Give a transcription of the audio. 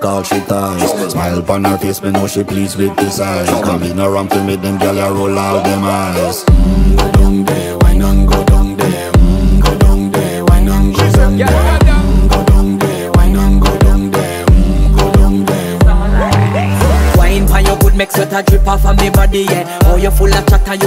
Call she ties. Smile upon her face, me know she pleased with this eyes. Come in around to me, them gyal I roll out them eyes. Mm, Go down there, why none go down there? Mm, Go down there, why none go down there? mm, Go down there, why go down there? Mm, Go down there. Wine pan your good make sweat a drip off of me body, yeah. Oh, you full of chatter, you